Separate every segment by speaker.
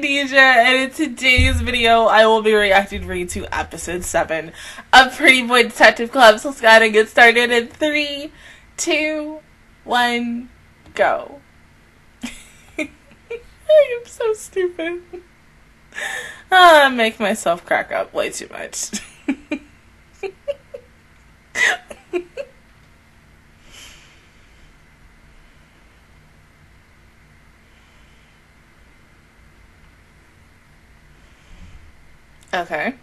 Speaker 1: Dija, and in today's video, I will be reacting to episode 7 of Pretty Boy Detective Club. So let's go ahead and get started in 3, 2, 1, go. I am so stupid. Ah, I make myself crack up way too much. Okay.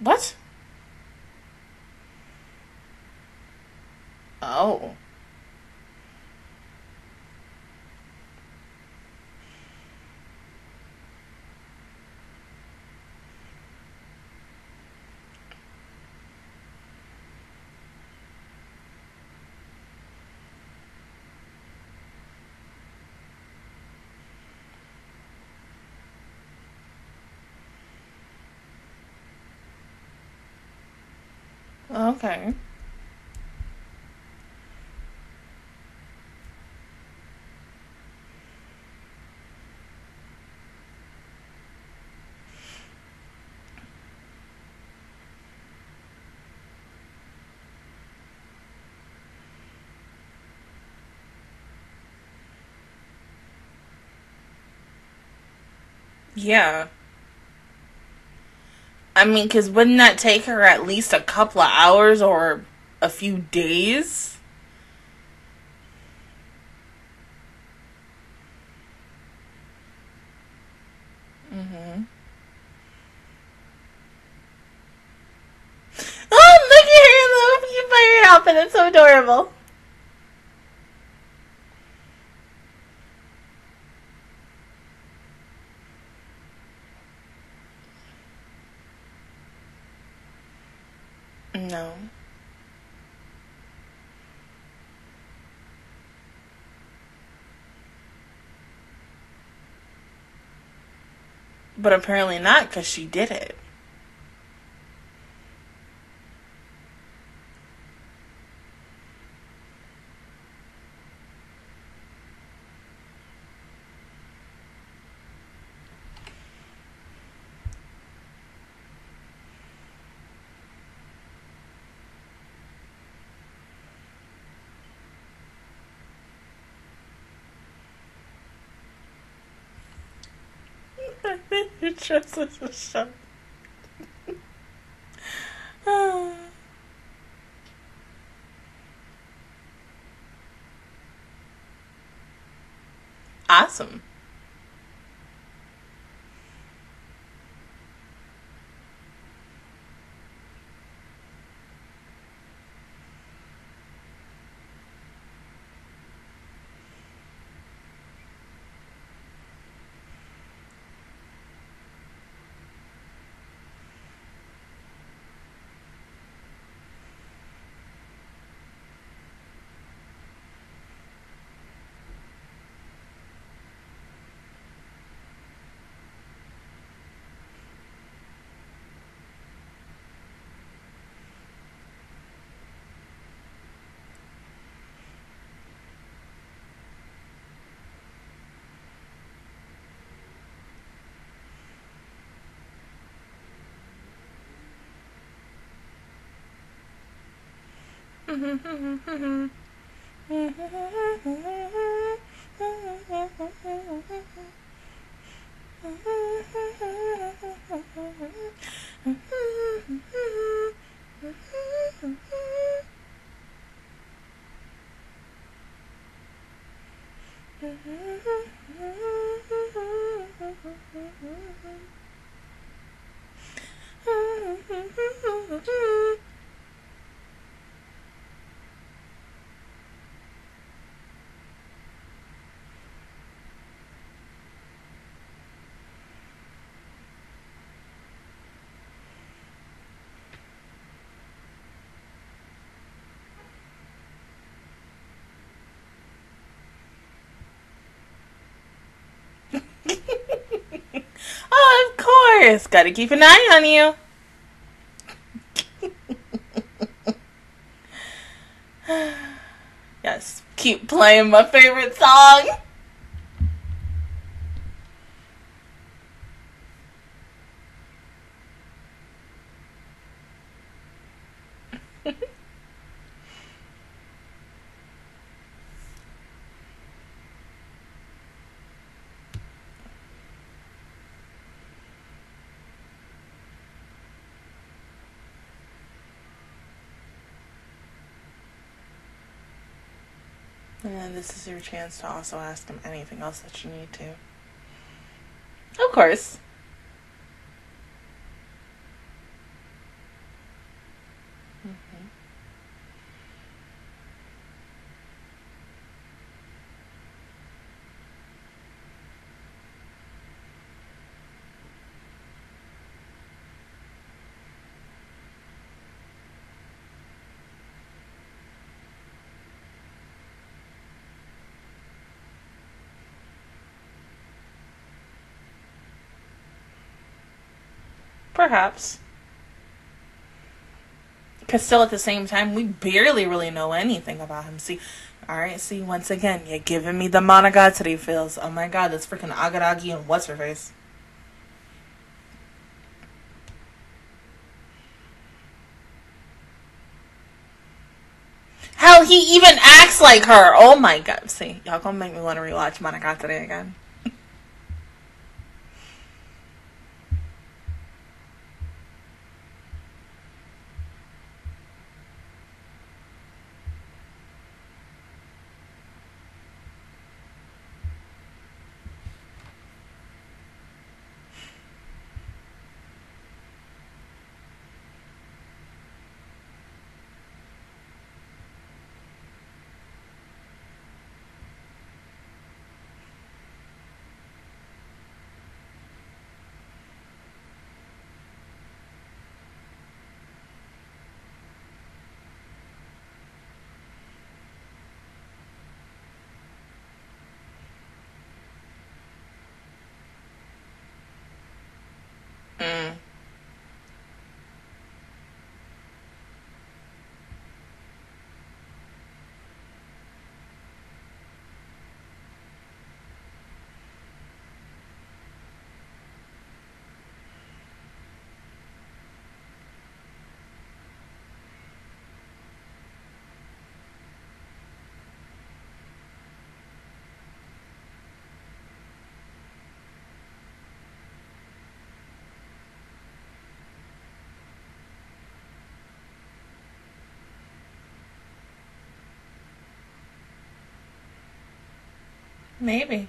Speaker 1: What? Oh. Okay. Yeah. I mean, because wouldn't that take her at least a couple of hours or a few days? Mm-hmm. Oh, look at her little fire outfit. It's so adorable. No. But apparently not because she did it. Your dress is a shock. awesome. Mm-hmm. Gotta keep an eye on you. yes. keep playing my favorite song. And this is your chance to also ask him anything else that you need to. Of course. Mm-hmm. Perhaps. Because still at the same time, we barely really know anything about him. See, alright, see, once again, you're giving me the Monogatari feels. Oh my god, that's freaking Araragi and what's her face? Hell, he even acts like her. Oh my god. See, y'all gonna make me want to rewatch Monogatari again. Mm. Maybe.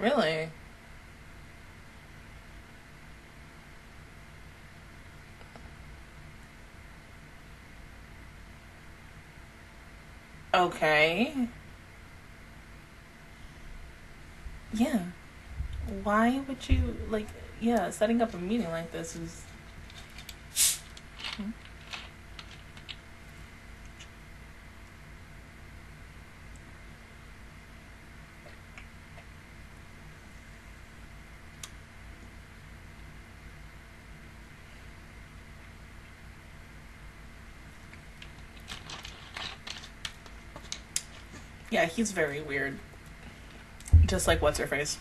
Speaker 1: Really? Okay. Yeah. Why would you like yeah, setting up a meeting like this is he's very weird. Just like what's her face.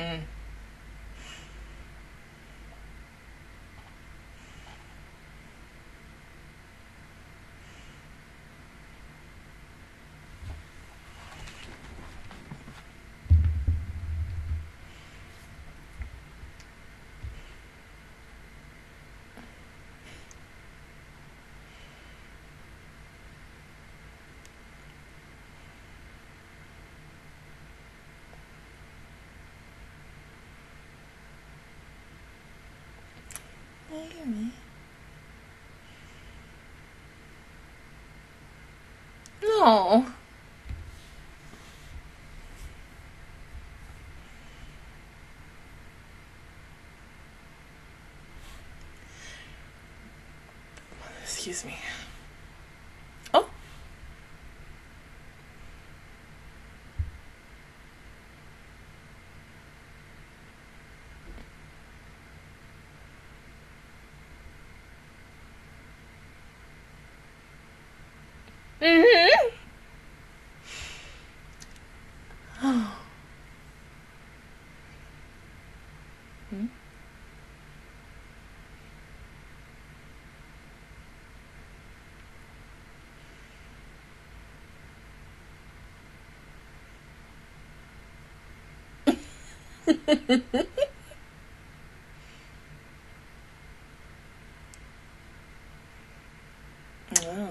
Speaker 1: Mm. Maybe. No. Excuse me. Oh. Mm-hmm. Hmm? Oh.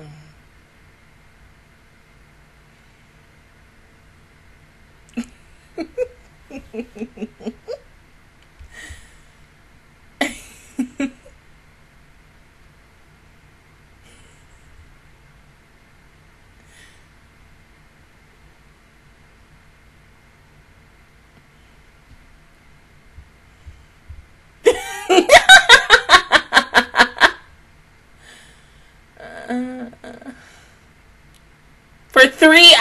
Speaker 1: For three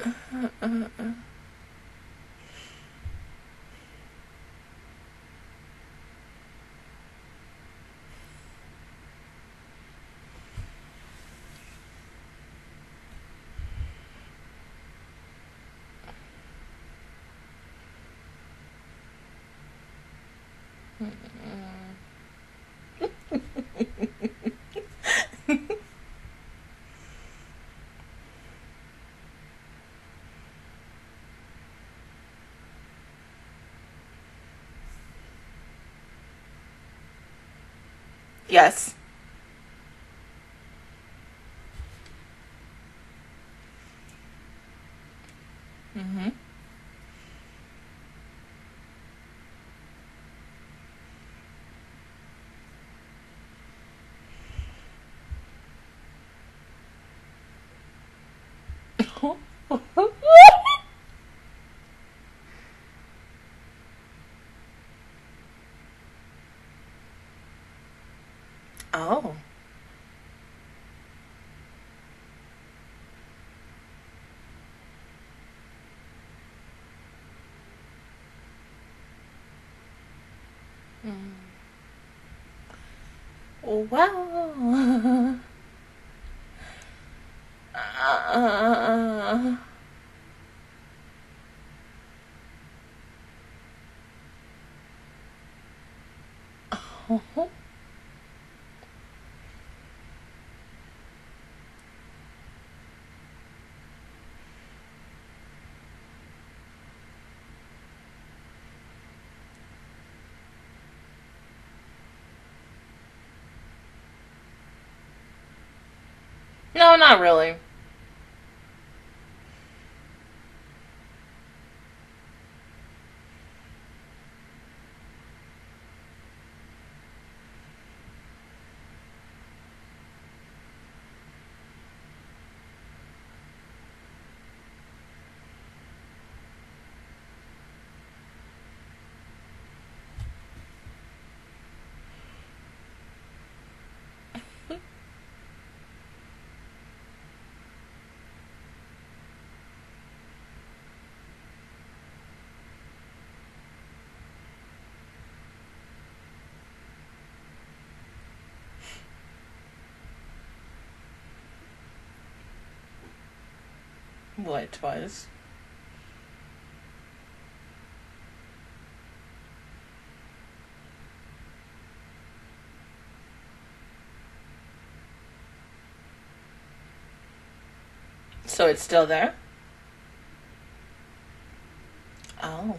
Speaker 1: hours? Yes. Mm-hmm. oh. Mm. Wow. Uh, oh. No, not really. Was? So it's still there? Oh.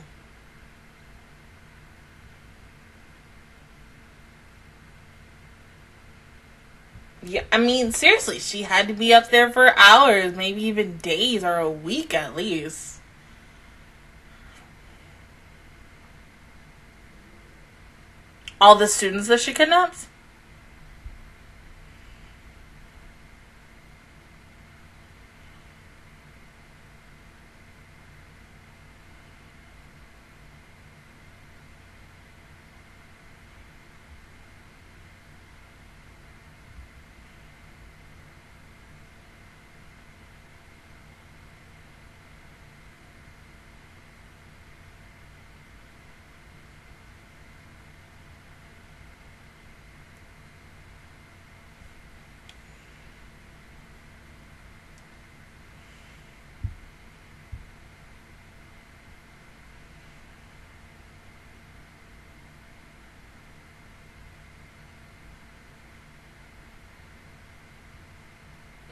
Speaker 1: Yeah, I mean, seriously, she had to be up there for hours, maybe even days or a week at least. All the students that she kidnaps?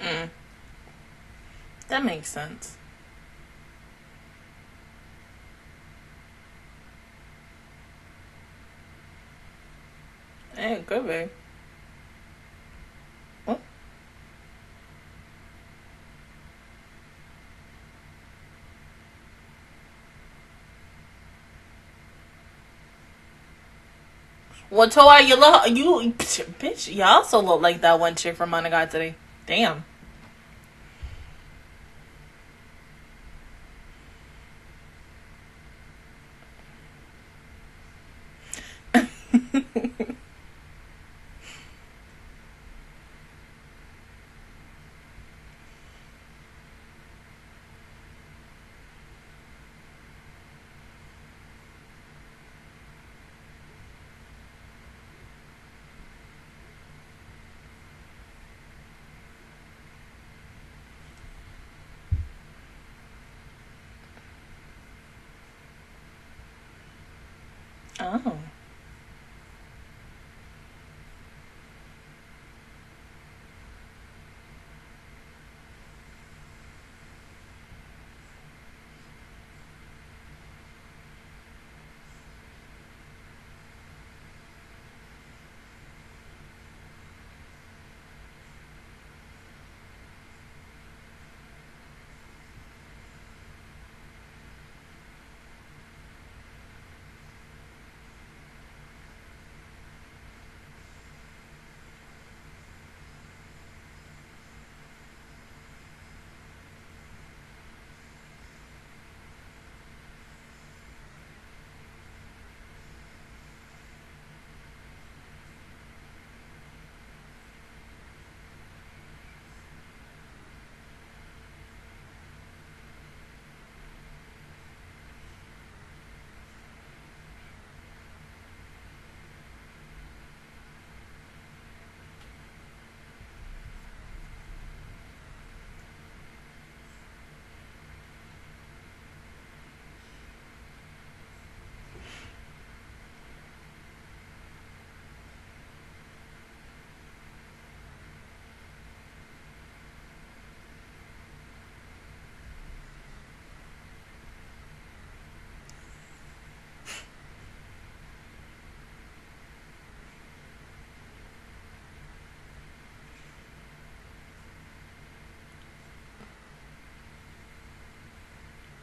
Speaker 1: Mm. That makes sense. Hey, could be. What? Oh. Well, Toa, you look, you, bitch, Y'all also look like that one chick from Monogatari. Damn.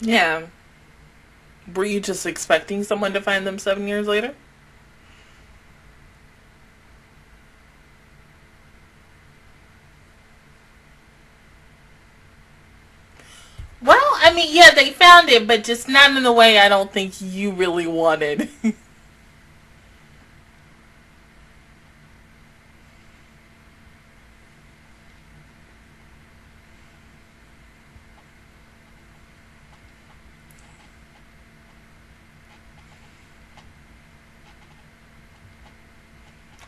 Speaker 1: Yeah. Were you just expecting someone to find them seven years later? Well, I mean, yeah, they found it, but just not in the way I don't think you really wanted.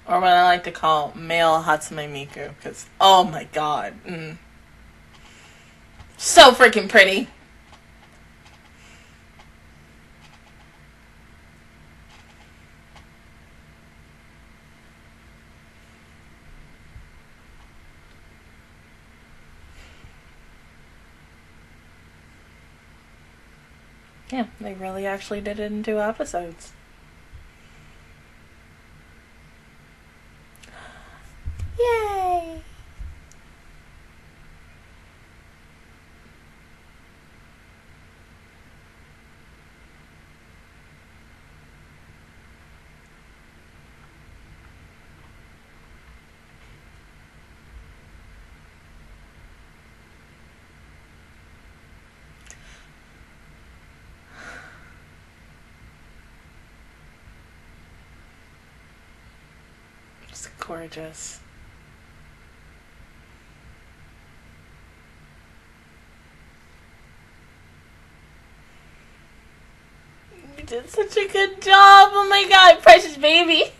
Speaker 1: or what I like to call male Hatsune Miku, because oh my god, mm. So freaking pretty. Yeah, they really actually did it in two episodes. Yay! It's gorgeous. You did such a good job. Oh my god, precious baby.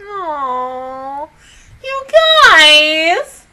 Speaker 1: Aww, you guys.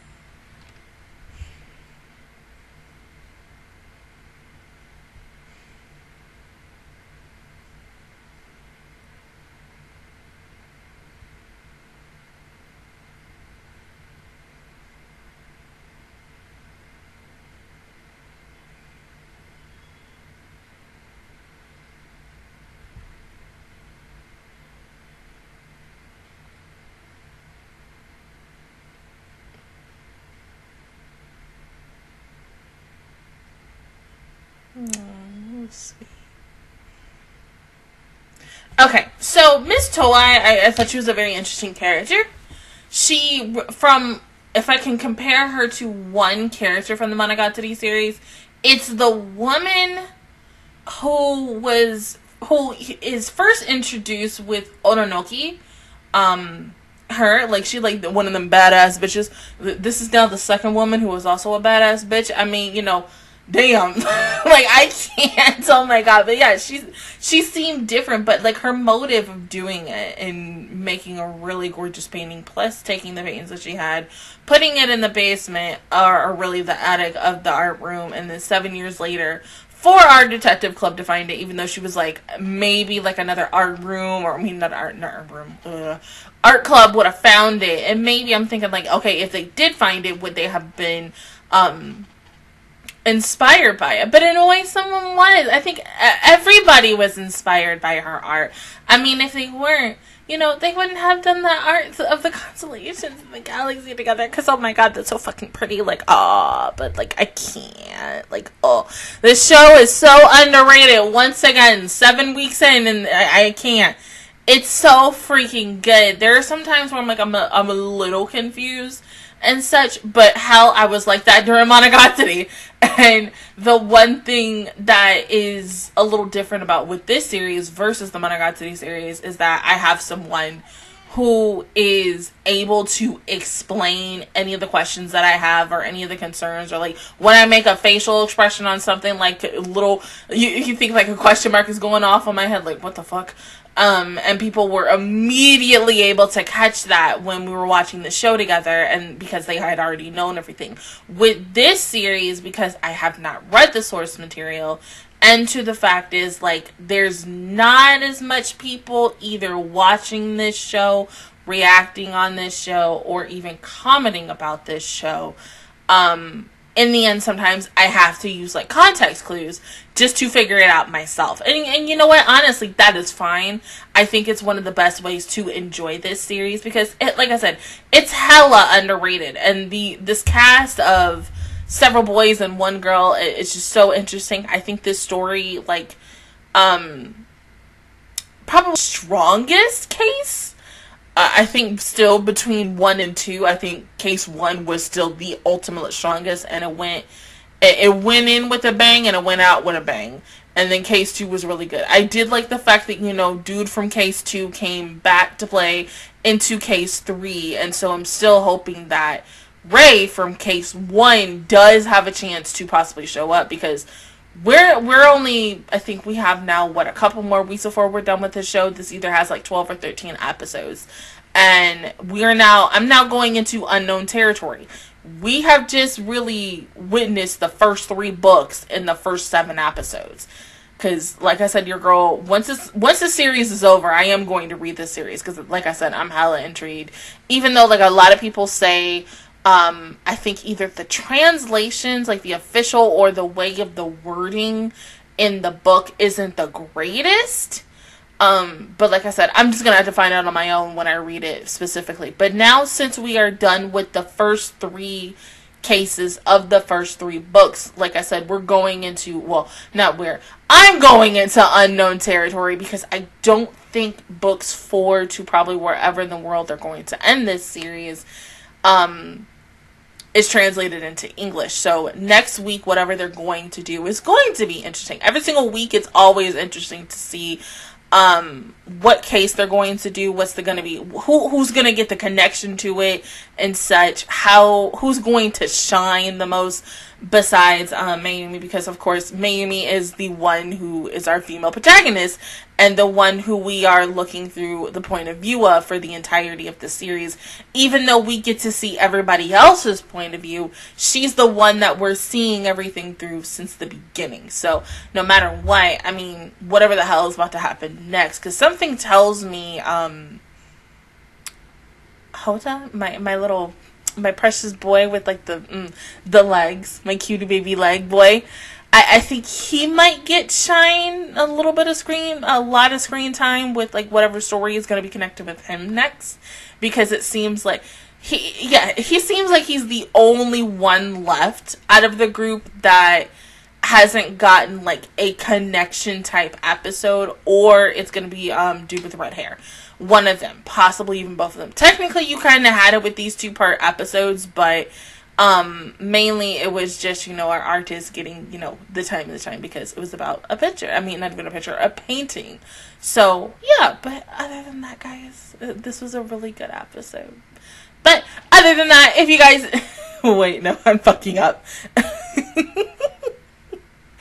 Speaker 1: Aw, sweet. Okay, so Miss Toei, I, I thought she was a very interesting character. She, from, if I can compare her to one character from the Monogatari series, it's the woman who was, who is first introduced with Ononoki. Um, her, like, she, like, one of them badass bitches. This is now the second woman who was also a badass bitch. I mean, you know, damn. Like i can't. Oh my god. But yeah she's she seemed different but like her motive of doing it and making a really gorgeous painting plus taking the paintings that she had putting it in the basement or, or really the attic of the art room. And then seven years later for our detective club to find it even though she was like maybe like another art room or i mean not art, not art room uh, art club would have found it. And maybe i'm thinking like okay if they did find it would they have been um inspired by it, but in a way, someone was. I think everybody was inspired by her art. I mean, if they weren't, you know, they wouldn't have done the art of the constellations and the galaxy together. Because oh my god, that's so fucking pretty. Like, ah, but like I can't. Like, oh, this show is so underrated. Once again, seven weeks in, and I, I can't. It's so freaking good. There are some times where I'm like, I'm a, I'm a little confused and such, but hell, I was like that during Monogatari. And the one thing that is a little different about with this series versus the Monogatari series is that I have someone who is able to explain any of the questions that I have or any of the concerns or like when I make a facial expression on something like a little you you think like a question mark is going off on my head like what the fuck um, and people were immediately able to catch that when we were watching the show together, and because they had already known everything. With this series, because I have not read the source material, and to the fact is, like, there's not as much people either watching this show, reacting on this show, or even commenting about this show. Um, in the end, sometimes I have to use like context clues just to figure it out myself. And, and you know what? Honestly, that is fine. I think it's one of the best ways to enjoy this series because it, like I said, it's hella underrated. And the, this cast of several boys and one girl, it, it's just so interesting. I think this story, like, um, probably strongest case I think still between one and two, I think case one was still the ultimate strongest, and it went it, went in with a bang and it went out with a bang. And then case two was really good. I did like the fact that you know, dude from case two came back to play into case three, and so I'm still hoping that Ray from case one does have a chance to possibly show up because we're we're only I think we have now what a couple more weeks before we're done with the show. This either has like twelve or thirteen episodes. And we are now I'm now going into unknown territory. We have just really witnessed the first three books in the first seven episodes. Cause like I said, your girl once this once the series is over, I am going to read this series because like I said, I'm hella intrigued. Even though like a lot of people say um, I think either the translations, like the official, or the way of the wording in the book isn't the greatest. Um, but like I said, I'm just gonna have to find out on my own when I read it specifically. But now, since we are done with the first three cases of the first three books, like I said, we're going into well, not where I'm going into unknown territory because I don't think books four to probably wherever in the world they're going to end this series. Um, is translated into English. So next week, whatever they're going to do is going to be interesting. Every single week, it's always interesting to see um, what case they're going to do, what's the going to be, who who's going to get the connection to it, and such. How who's going to shine the most besides um, Mayumi because of course Mayumi is the one who is our female protagonist and the one who we are looking through the point of view of for the entirety of the series even though we get to see everybody else's point of view she's the one that we're seeing everything through since the beginning so no matter what I mean whatever the hell is about to happen next cuz something tells me um Hyota my my little my precious boy with like the mm, the legs, my cutie baby leg boy. I, I think he might get shine a little bit of screen, a lot of screen time with like whatever story is going to be connected with him next, because it seems like he yeah he seems like he's the only one left out of the group that hasn't gotten like a connection type episode or it's to be um dude with red hair. One of them, possibly even both of them. Technically, you kind of had it with these two part episodes, but um mainly it was just you know our artist getting you know the time of the time because it was about a picture. I mean not even a picture a painting. So yeah but other than that guys uh, this was a really good episode. But other than that if you guys wait no i'm fucking up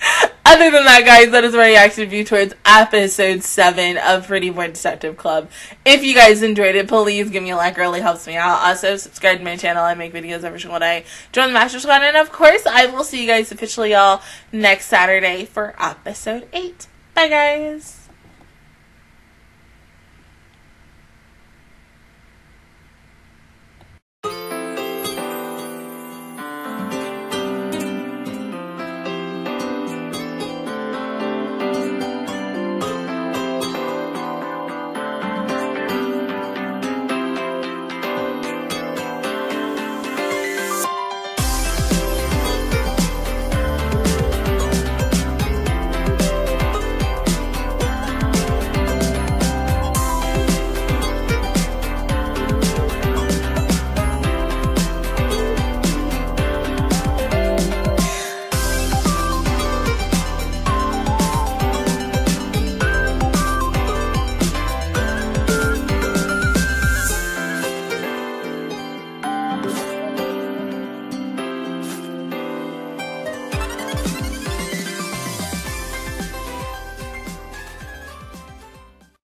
Speaker 1: Other than that, guys, that is my reaction view towards episode 7 of Pretty Boy Detective Club. If you guys enjoyed it, please give me a like. It really helps me out. Also, subscribe to my channel. I make videos every single day. Join the Master Squad. And, of course, I will see you guys officially all next Saturday for episode 8. Bye, guys.